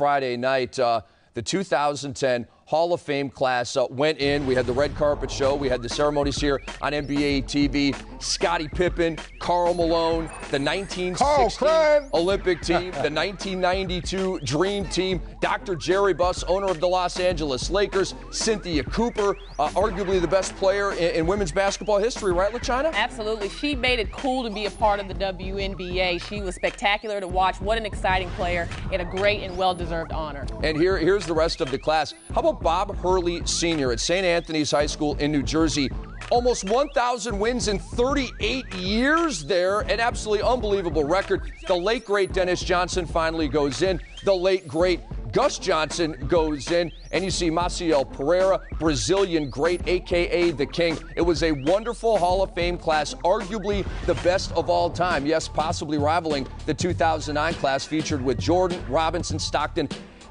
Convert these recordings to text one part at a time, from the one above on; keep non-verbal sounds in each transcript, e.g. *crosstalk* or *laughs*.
Friday night. Uh, the 2010 Hall of Fame class uh, went in. We had the red carpet show. We had the ceremonies here on NBA TV. Scottie Pippen, Karl Malone, the 1960 Olympic team, the *laughs* 1992 Dream Team, Dr. Jerry Buss, owner of the Los Angeles Lakers, Cynthia Cooper, uh, arguably the best player in, in, women's basketball history, right, LaChina? Absolutely. She made it cool to be a part of the WNBA. She was spectacular to watch. What an exciting player and a great and well-deserved honor. And here, here's the rest of the class. How about Bob Hurley Sr. at St. Anthony's High School in New Jersey. Almost 1,000 wins in 38 years there. An absolutely unbelievable record. The late, great Dennis Johnson finally goes in. The late, great Gus Johnson goes in, and you see Maciel Pereira, Brazilian great, aka the King. It was a wonderful Hall of Fame class, arguably the best of all time. Yes, possibly rivaling the 2009 class featured with Jordan, Robinson, Stockton,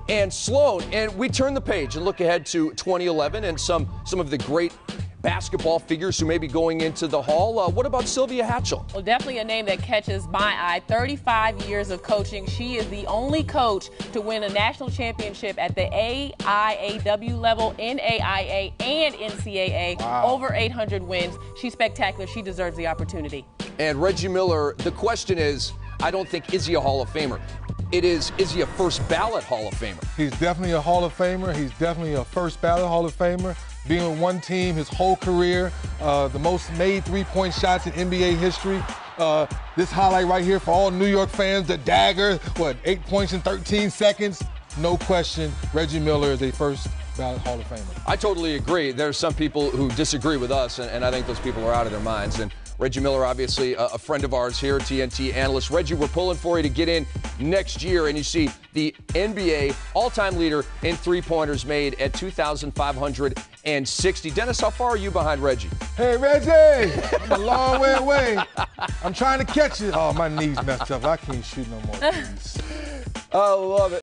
and Sloan. And we turn the page and look ahead to 2011 and some some of the great basketball figures who may be going into the hall. Uh, what about Sylvia Hatchell? Well, definitely a name that catches my eye. 35 years of coaching. She is the only coach to win a national championship at the AIAW level, NAIA, and NCAA. Wow. Over 800 wins. She's spectacular. She deserves the opportunity. And Reggie Miller, the question is, I don't think is he a Hall of Famer it is is he a first ballot Hall of Famer? He's definitely a Hall of Famer. He's definitely a first ballot Hall of Famer. Being with one team his whole career, uh, the most made three-point shots in NBA history. Uh, this highlight right here for all New York fans, the dagger, what, eight points in 13 seconds? No question, Reggie Miller is a first ballot Hall of Famer. I totally agree. There's some people who disagree with us, and, and I think those people are out of their minds. And Reggie Miller, obviously a, friend of ours here, TNT analyst. Reggie, we're pulling for you to get in next year, and you see the NBA all-time leader in three-pointers made at 2,560. Dennis, how far are you behind Reggie? Hey, Reggie! I'm a long way away. I'm trying to catch it. Oh, my knees messed up. I can't shoot no more. *laughs* I love it.